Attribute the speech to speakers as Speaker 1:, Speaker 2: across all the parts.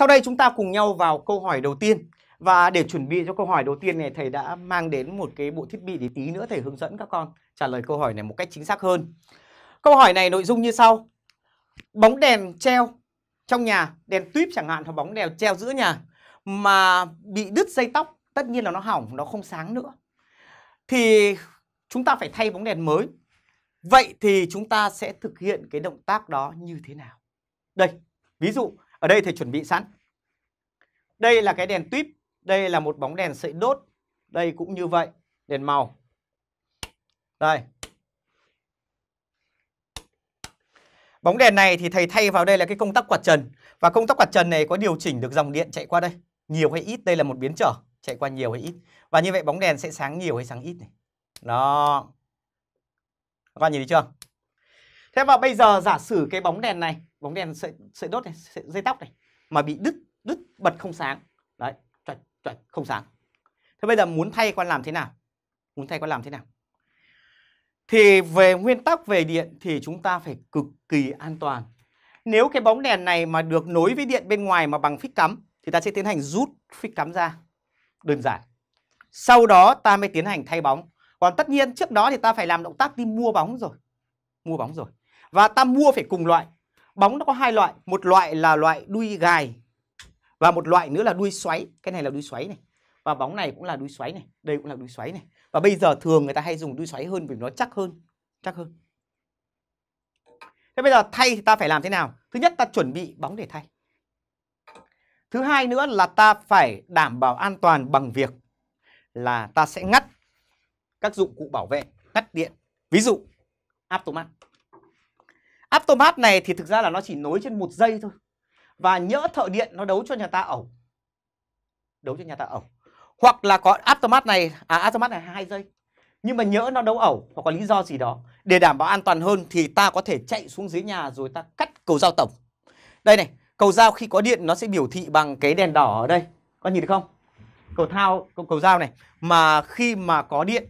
Speaker 1: Sau đây chúng ta cùng nhau vào câu hỏi đầu tiên. Và để chuẩn bị cho câu hỏi đầu tiên này thầy đã mang đến một cái bộ thiết bị để tí nữa thầy hướng dẫn các con trả lời câu hỏi này một cách chính xác hơn. Câu hỏi này nội dung như sau. Bóng đèn treo trong nhà, đèn tuyếp chẳng hạn hoặc bóng đèn treo giữa nhà mà bị đứt dây tóc, tất nhiên là nó hỏng, nó không sáng nữa. Thì chúng ta phải thay bóng đèn mới. Vậy thì chúng ta sẽ thực hiện cái động tác đó như thế nào? Đây, ví dụ ở đây thầy chuẩn bị sẵn. Đây là cái đèn tuyếp, đây là một bóng đèn sợi đốt, đây cũng như vậy, đèn màu. Đây. Bóng đèn này thì thầy thay vào đây là cái công tắc quạt trần và công tắc quạt trần này có điều chỉnh được dòng điện chạy qua đây, nhiều hay ít, đây là một biến trở, chạy qua nhiều hay ít. Và như vậy bóng đèn sẽ sáng nhiều hay sáng ít này. Đó. Các bạn nhìn thấy chưa? Thế và bây giờ giả sử cái bóng đèn này, bóng đèn sợi sợi đốt này, sợi, dây tóc này mà bị đứt đứt bật không sáng. Đấy, chuẩn chuẩn không sáng. Thế bây giờ muốn thay con làm thế nào? Muốn thay con làm thế nào? Thì về nguyên tắc về điện thì chúng ta phải cực kỳ an toàn. Nếu cái bóng đèn này mà được nối với điện bên ngoài mà bằng phích cắm thì ta sẽ tiến hành rút phích cắm ra. Đơn giản. Sau đó ta mới tiến hành thay bóng. Còn tất nhiên trước đó thì ta phải làm động tác đi mua bóng rồi. Mua bóng rồi. Và ta mua phải cùng loại. Bóng nó có hai loại, một loại là loại đuôi gài và một loại nữa là đuôi xoáy. Cái này là đuôi xoáy này. Và bóng này cũng là đuôi xoáy này, đây cũng là đuôi xoáy này. Và bây giờ thường người ta hay dùng đuôi xoáy hơn vì nó chắc hơn, chắc hơn. Thế bây giờ thay thì ta phải làm thế nào? Thứ nhất ta chuẩn bị bóng để thay. Thứ hai nữa là ta phải đảm bảo an toàn bằng việc là ta sẽ ngắt các dụng cụ bảo vệ, ngắt điện. Ví dụ áp Aptomat. Aptomat này thì thực ra là nó chỉ nối trên một dây thôi. Và nhỡ thợ điện nó đấu cho nhà ta ẩu. Đấu cho nhà ta ẩu. Hoặc là có Aptomat này, à Aptomat này hai dây. Nhưng mà nhỡ nó đấu ẩu hoặc có lý do gì đó để đảm bảo an toàn hơn thì ta có thể chạy xuống dưới nhà rồi ta cắt cầu dao tổng. Đây này, cầu dao khi có điện nó sẽ biểu thị bằng cái đèn đỏ ở đây. Con nhìn được không? Cầu thao, cầu, cầu dao này. Mà khi mà có điện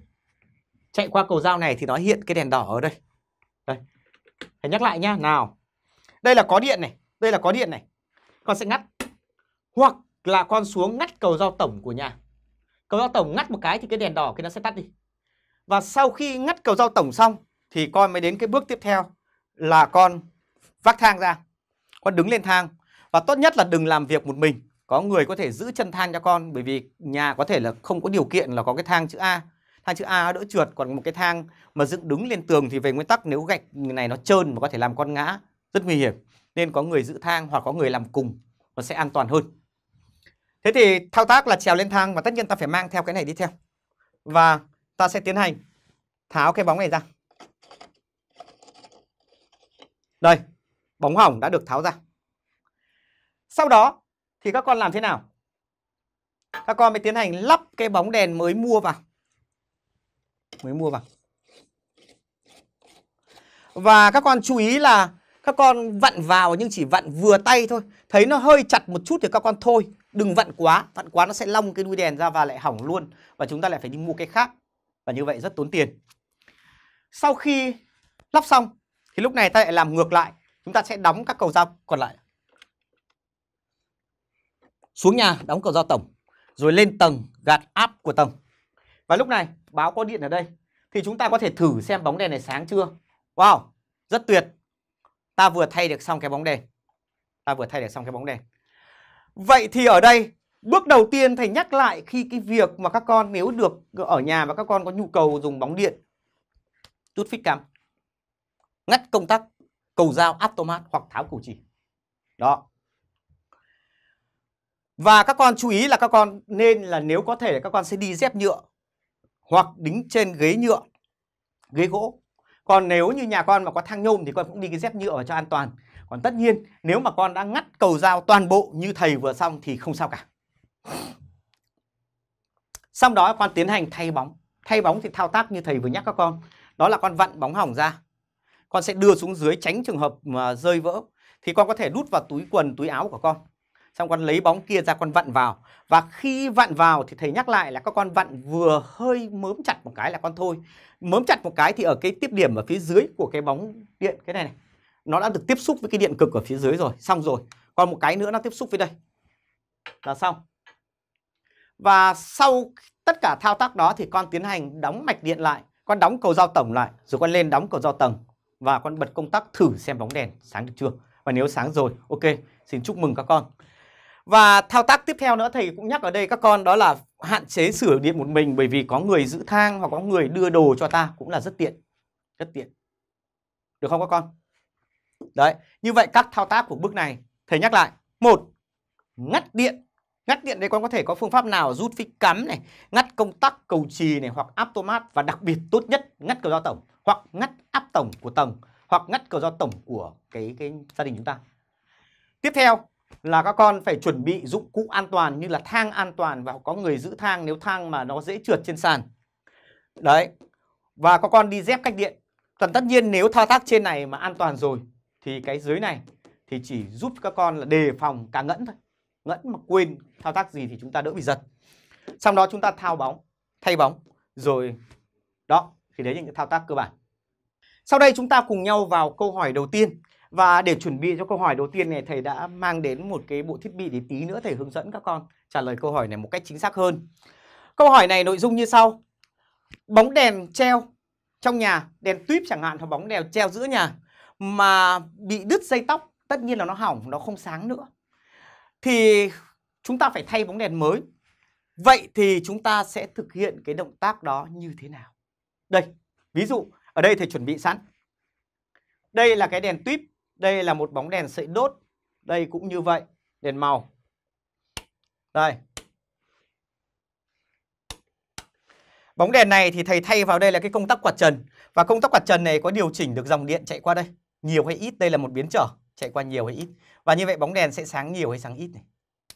Speaker 1: chạy qua cầu dao này thì nó hiện cái đèn đỏ ở đây. Đây hãy nhắc lại nhá. Nào. Đây là có điện này, đây là có điện này. Con sẽ ngắt. Hoặc là con xuống ngắt cầu dao tổng của nhà. Cầu dao tổng ngắt một cái thì cái đèn đỏ kia nó sẽ tắt đi. Và sau khi ngắt cầu dao tổng xong thì con mới đến cái bước tiếp theo là con vác thang ra. Con đứng lên thang và tốt nhất là đừng làm việc một mình. Có người có thể giữ chân thang cho con bởi vì nhà có thể là không có điều kiện là có cái thang chữ A. Thang chữ A đỡ trượt còn một cái thang mà dựng đứng lên tường thì về nguyên tắc nếu gạch này nó trơn mà có thể làm con ngã rất nguy hiểm. Nên có người giữ thang hoặc có người làm cùng nó sẽ an toàn hơn. Thế thì thao tác là trèo lên thang và tất nhiên ta phải mang theo cái này đi theo. Và ta sẽ tiến hành tháo cái bóng này ra. Đây, bóng hỏng đã được tháo ra. Sau đó thì các con làm thế nào? Các con mới tiến hành lắp cái bóng đèn mới mua vào. Mới mua vào. Và các con chú ý là các con vặn vào nhưng chỉ vặn vừa tay thôi. Thấy nó hơi chặt một chút thì các con thôi. Đừng vặn quá. Vặn quá nó sẽ long cái đuôi đèn ra và lại hỏng luôn. Và chúng ta lại phải đi mua cái khác. Và như vậy rất tốn tiền. Sau khi lắp xong, thì lúc này ta lại làm ngược lại. Chúng ta sẽ đóng các cầu dao còn lại. Xuống nhà, đóng cầu dao tổng. Rồi lên tầng gạt áp của tầng. Và lúc này báo có điện ở đây. Thì chúng ta có thể thử xem bóng đèn này sáng chưa. Wow, rất tuyệt. Ta vừa thay được xong cái bóng đèn. Ta vừa thay được xong cái bóng đèn. Vậy thì ở đây Bước đầu tiên thầy nhắc lại khi cái việc mà các con nếu được ở nhà và các con có nhu cầu dùng bóng điện rút phích cắm ngắt công tắc cầu dao automat hoặc tháo củ chỉ đó và các con chú ý là các con nên là nếu có thể các con sẽ đi dép nhựa hoặc đính trên ghế nhựa, ghế gỗ. Còn nếu như nhà con mà có thang nhôm thì con cũng đi cái dép nhựa cho an toàn. Còn tất nhiên, nếu mà con đã ngắt cầu dao toàn bộ như thầy vừa xong thì không sao cả. Xong đó con tiến hành thay bóng. Thay bóng thì thao tác như thầy vừa nhắc các con. Đó là con vặn bóng hỏng ra. Con sẽ đưa xuống dưới tránh trường hợp mà rơi vỡ. Thì con có thể đút vào túi quần, túi áo của con xong con lấy bóng kia ra con vặn vào và khi vặn vào thì thầy nhắc lại là các con vặn vừa hơi mớm chặt một cái là con thôi mớm chặt một cái thì ở cái tiếp điểm ở phía dưới của cái bóng điện cái này này nó đã được tiếp xúc với cái điện cực ở phía dưới rồi xong rồi còn một cái nữa nó tiếp xúc với đây là xong. Và sau tất cả thao tác đó thì con tiến hành đóng mạch điện lại, con đóng cầu giao tổng lại, rồi con lên đóng cầu giao tầng và con bật công tắc thử xem bóng đèn sáng được chưa. Và nếu sáng rồi, ok, xin chúc mừng các con. Và thao tác tiếp theo nữa thầy cũng nhắc ở đây các con đó là hạn chế sửa điện một mình bởi vì có người giữ thang hoặc có người đưa đồ cho ta cũng là rất tiện. Rất tiện. Được không các con? Đấy, như vậy các thao tác của bước này thầy nhắc lại. Một, ngắt điện. Ngắt điện đây con có thể có phương pháp nào rút phích cắm này, ngắt công tắc cầu trì này hoặc áp tomat và đặc biệt tốt nhất ngắt cầu giao tổng hoặc ngắt áp tổng của tầng hoặc ngắt cầu giao tổng của cái cái gia đình chúng ta. Tiếp theo là các con phải chuẩn bị dụng cụ an toàn như là thang an toàn và có người giữ thang nếu thang mà nó dễ trượt trên sàn. Đấy. Và các con đi dép cách điện. Còn tất nhiên nếu thao tác trên này mà an toàn rồi thì cái dưới này thì chỉ giúp các con là đề phòng cả ngẫn thôi. Ngẫn mà quên thao tác gì thì chúng ta đỡ bị giật. Sau đó chúng ta thao bóng, thay bóng rồi đó thì đấy là những thao tác cơ bản. Sau đây chúng ta cùng nhau vào câu hỏi đầu tiên. Và để chuẩn bị cho câu hỏi đầu tiên này thầy đã mang đến một cái bộ thiết bị để tí nữa thầy hướng dẫn các con trả lời câu hỏi này một cách chính xác hơn. Câu hỏi này nội dung như sau. Bóng đèn treo trong nhà, đèn tuyếp chẳng hạn hoặc bóng đèn treo giữa nhà mà bị đứt dây tóc, tất nhiên là nó hỏng, nó không sáng nữa. Thì chúng ta phải thay bóng đèn mới. Vậy thì chúng ta sẽ thực hiện cái động tác đó như thế nào? Đây, ví dụ ở đây thầy chuẩn bị sẵn. Đây là cái đèn tuyếp đây là một bóng đèn sợi đốt. Đây cũng như vậy. Đèn màu. Đây. Bóng đèn này thì thầy thay vào đây là cái công tắc quạt trần. Và công tắc quạt trần này có điều chỉnh được dòng điện chạy qua đây. Nhiều hay ít. Đây là một biến trở. Chạy qua nhiều hay ít. Và như vậy bóng đèn sẽ sáng nhiều hay sáng ít này.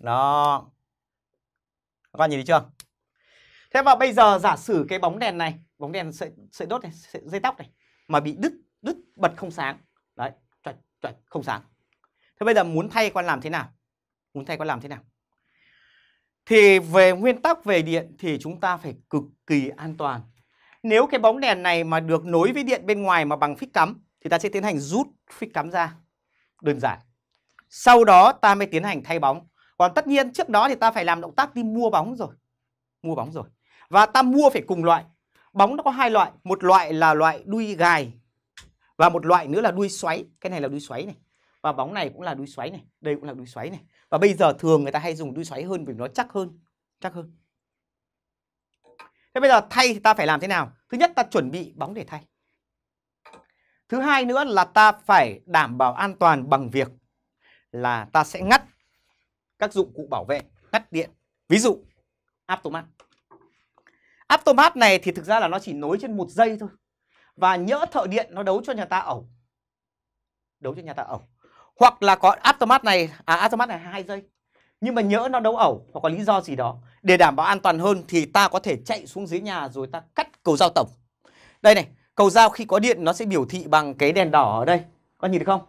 Speaker 1: Đó. Các bạn nhìn thấy chưa? Thế và bây giờ giả sử cái bóng đèn này, bóng đèn sợi, sợi đốt này, sợi, dây tóc này mà bị đứt, đứt bật không sáng. Đấy, Chuẩn, không sáng. Thế bây giờ muốn thay con làm thế nào? Muốn thay con làm thế nào? Thì về nguyên tắc về điện thì chúng ta phải cực kỳ an toàn. Nếu cái bóng đèn này mà được nối với điện bên ngoài mà bằng phích cắm thì ta sẽ tiến hành rút phích cắm ra. Đơn giản. Sau đó ta mới tiến hành thay bóng. Còn tất nhiên trước đó thì ta phải làm động tác đi mua bóng rồi. Mua bóng rồi. Và ta mua phải cùng loại. Bóng nó có hai loại. Một loại là loại đuôi gài và một loại nữa là đuôi xoáy. Cái này là đuôi xoáy này. Và bóng này cũng là đuôi xoáy này. Đây cũng là đuôi xoáy này. Và bây giờ thường người ta hay dùng đuôi xoáy hơn vì nó chắc hơn chắc hơn. Thế bây giờ thay thì ta phải làm thế nào? Thứ nhất ta chuẩn bị bóng để thay. Thứ hai nữa là ta phải đảm bảo an toàn bằng việc là ta sẽ ngắt các dụng cụ bảo vệ, ngắt điện. Ví dụ Aptomat. Aptomat này thì thực ra là nó chỉ nối trên một dây thôi và nhỡ thợ điện nó đấu cho nhà ta ẩu. Đấu cho nhà ta ẩu. Hoặc là có automat này à automat này hai giây. Nhưng mà nhỡ nó đấu ẩu hoặc có lý do gì đó để đảm bảo an toàn hơn thì ta có thể chạy xuống dưới nhà rồi ta cắt cầu dao tổng. Đây này cầu dao khi có điện nó sẽ biểu thị bằng cái đèn đỏ ở đây. Con nhìn được không?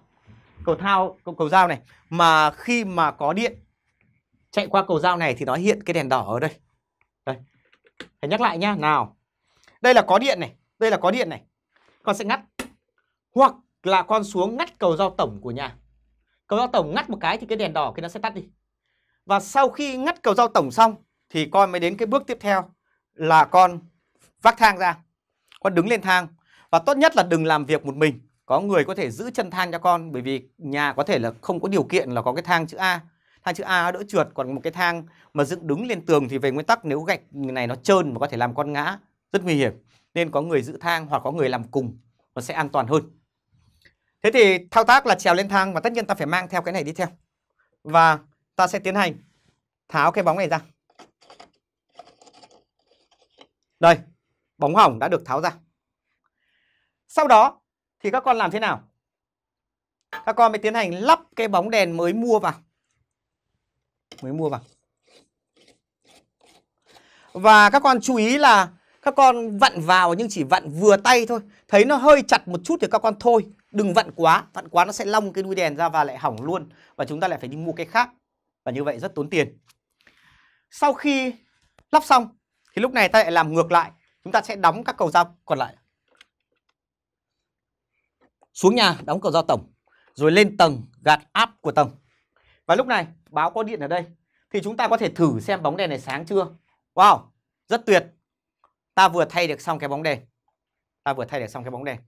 Speaker 1: Cầu thao cầu, cầu dao này. Mà khi mà có điện chạy qua cầu dao này thì nó hiện cái đèn đỏ ở đây. Đây. Phải nhắc lại nhá. Nào. Đây là có điện này. Đây là có điện này con sẽ ngắt. Hoặc là con xuống ngắt cầu giao tổng của nhà. Cầu giao tổng ngắt một cái thì cái đèn đỏ kia nó sẽ tắt đi. Và sau khi ngắt cầu giao tổng xong thì con mới đến cái bước tiếp theo là con vác thang ra. Con đứng lên thang. Và tốt nhất là đừng làm việc một mình. Có người có thể giữ chân thang cho con, bởi vì nhà có thể là không có điều kiện là có cái thang chữ A. Thang chữ A đỡ trượt, còn một cái thang mà dựng đứng lên tường thì về nguyên tắc nếu gạch này nó trơn mà có thể làm con ngã, rất nguy hiểm nên có người giữ thang hoặc có người làm cùng, nó sẽ an toàn hơn. Thế thì thao tác là trèo lên thang và tất nhiên ta phải mang theo cái này đi theo. Và ta sẽ tiến hành tháo cái bóng này ra. Đây, bóng hỏng đã được tháo ra. Sau đó thì các con làm thế nào? Các con mới tiến hành lắp cái bóng đèn mới mua vào. Mới mua vào. Và các con chú ý là các con vặn vào nhưng chỉ vặn vừa tay thôi. Thấy nó hơi chặt một chút thì các con thôi. Đừng vặn quá. Vặn quá nó sẽ long cái đuôi đèn ra và lại hỏng luôn. Và chúng ta lại phải đi mua cái khác. Và như vậy rất tốn tiền. Sau khi lắp xong thì lúc này ta lại làm ngược lại. Chúng ta sẽ đóng các cầu dao còn lại. Xuống nhà đóng cầu dao tổng. Rồi lên tầng gạt áp của tầng. Và lúc này báo có điện ở đây. Thì chúng ta có thể thử xem bóng đèn này sáng chưa. Wow, rất tuyệt. Ta vừa thay được xong cái bóng đèn. Ta vừa thay được xong cái bóng đèn.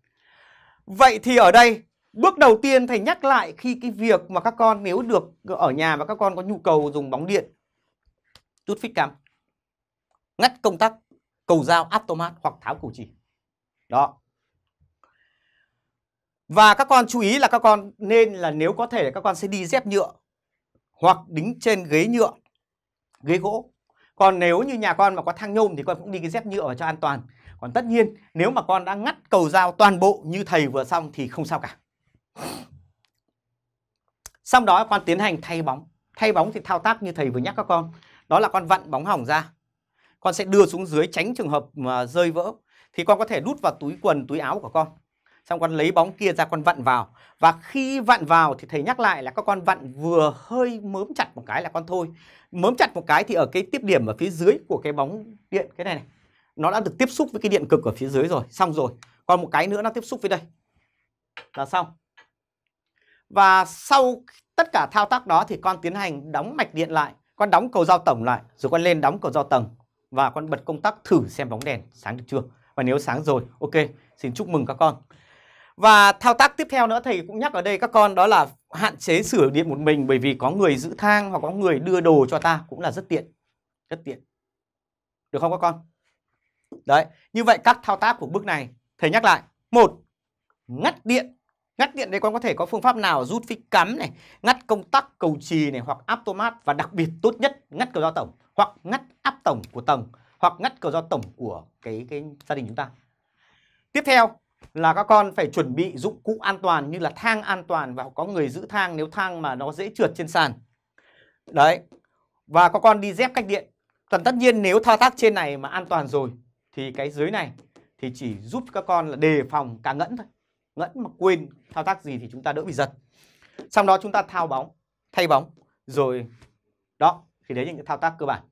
Speaker 1: Vậy thì ở đây Bước đầu tiên thầy nhắc lại khi cái việc mà các con nếu được ở nhà và các con có nhu cầu dùng bóng điện tút phích cắm, ngắt công tắc cầu dao automat hoặc tháo cầu chỉ đó và các con chú ý là các con nên là nếu có thể các con sẽ đi dép nhựa hoặc đính trên ghế nhựa ghế gỗ còn nếu như nhà con mà có thang nhôm thì con cũng đi cái dép nhựa vào cho an toàn còn tất nhiên nếu mà con đã ngắt cầu dao toàn bộ như thầy vừa xong thì không sao cả Xong đó con tiến hành thay bóng. Thay bóng thì thao tác như thầy vừa nhắc các con. Đó là con vặn bóng hỏng ra. Con sẽ đưa xuống dưới tránh trường hợp mà rơi vỡ. Thì con có thể đút vào túi quần, túi áo của con. Xong con lấy bóng kia ra con vặn vào. Và khi vặn vào thì thầy nhắc lại là các con vặn vừa hơi mớm chặt một cái là con thôi. Mớm chặt một cái thì ở cái tiếp điểm ở phía dưới của cái bóng điện cái này này. Nó đã được tiếp xúc với cái điện cực ở phía dưới rồi. Xong rồi. Còn một cái nữa nó tiếp xúc với đây. Là xong. Và sau tất cả thao tác đó thì con tiến hành đóng mạch điện lại. Con đóng cầu giao tổng lại, rồi con lên đóng cầu giao tầng. Và con bật công tắc thử xem bóng đèn sáng được chưa. Và nếu sáng rồi, ok, xin chúc mừng các con. Và thao tác tiếp theo nữa thầy cũng nhắc ở đây các con đó là hạn chế sửa điện một mình bởi vì có người giữ thang hoặc có người đưa đồ cho ta cũng là rất tiện. Rất tiện. Được không các con? Đấy, như vậy các thao tác của bước này thầy nhắc lại. Một, ngắt điện Ngắt điện đây con có thể có phương pháp nào rút phích cắm này, ngắt công tắc cầu trì này hoặc áp tomat và đặc biệt tốt nhất ngắt cầu giao tổng hoặc ngắt áp tổng của tầng hoặc ngắt cầu giao tổng của cái cái gia đình chúng ta. Tiếp theo là các con phải chuẩn bị dụng cụ an toàn như là thang an toàn và có người giữ thang nếu thang mà nó dễ trượt trên sàn. Đấy. Và các con đi dép cách điện. Còn tất nhiên nếu thao tác trên này mà an toàn rồi, thì cái dưới này thì chỉ giúp các con là đề phòng cả ngẫn thôi ngẫn mà quên thao tác gì thì chúng ta đỡ bị giật sau đó chúng ta thao bóng, thay bóng rồi, đó, thì đấy những cái thao tác cơ bản